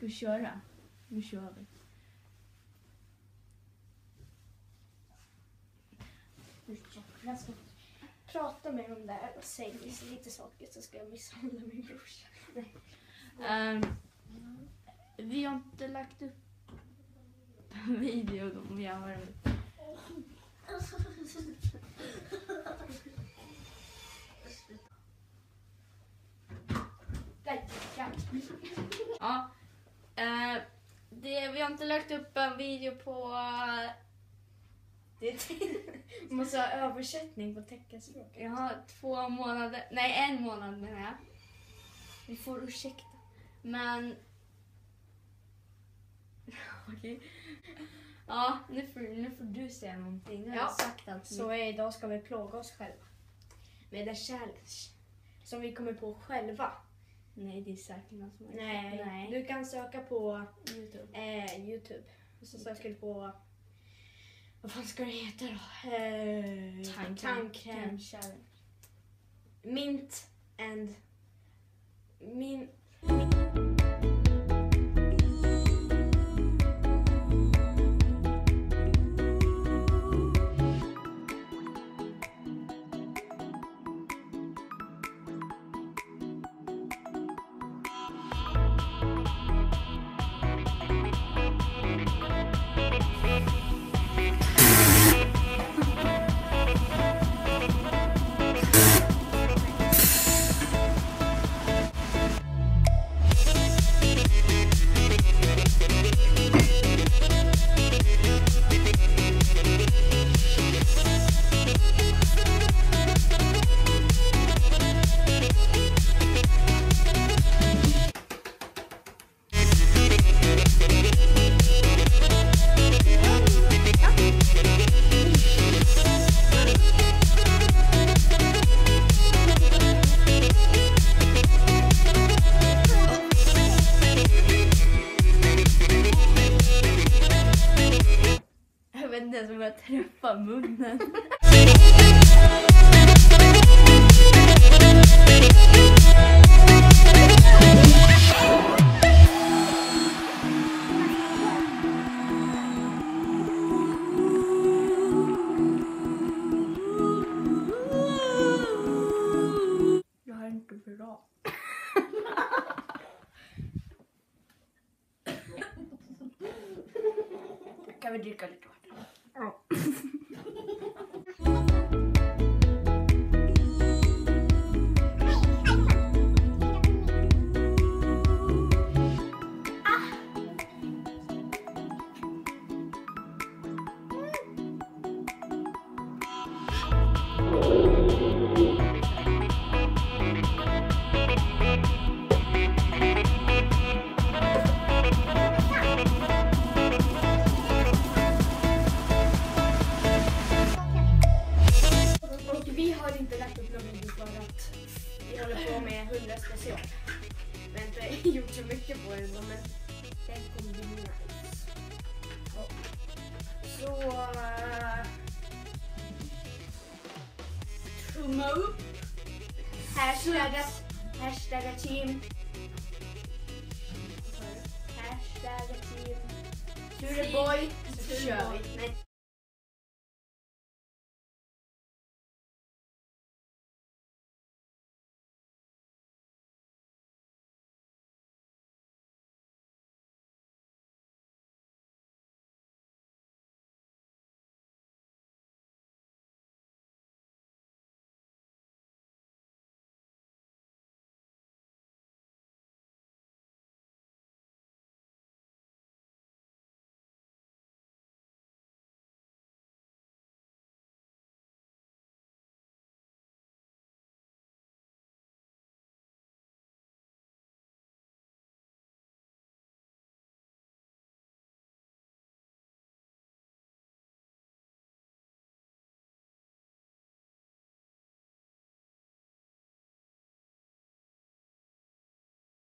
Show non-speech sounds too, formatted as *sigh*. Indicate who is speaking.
Speaker 1: Ska vi köra? Nu kör vi.
Speaker 2: Jag ska prata med dem där och säga lite saker så ska jag misshandla min brorsa.
Speaker 1: Ehm, vi har inte lagt upp en *laughs* video om vi har
Speaker 2: ja.
Speaker 1: Eh, det, vi har inte lagt upp en video på...
Speaker 2: Det *laughs* måste ha översättning på teckenspråk.
Speaker 1: Jag har två månader, nej en månad menar jag. Vi får ursäkta. Men... *laughs* Okej. Ja, nu får, nu får du säga någonting. Nu har
Speaker 2: Ja,
Speaker 1: jag sagt allt.
Speaker 2: Så idag ska vi plåga oss själva. Med en challenge. Som vi kommer på själva.
Speaker 1: Nej, det är säkert någon som har
Speaker 2: Nej.
Speaker 1: Nej.
Speaker 2: Du kan söka på
Speaker 1: Youtube.
Speaker 2: eh, Youtube. Och så söker du på... Vad fan ska det heta då? Eh,
Speaker 1: Tandkräm
Speaker 2: tandkräm.
Speaker 1: challenge.
Speaker 2: Mint and... Min...
Speaker 1: Jag tappar munnen. Jag är inte bra. Kan vi dricka lite vatten?
Speaker 2: Inte lagt upp någon video för att vi håller på med 100 special. Vi har inte *laughs* gjort så mycket på den men den kommer bli nice. Så... Uh, Trumma upp! Hashtagga, hashtagga team. Hashtagga team. Tureboy. Så kör vi.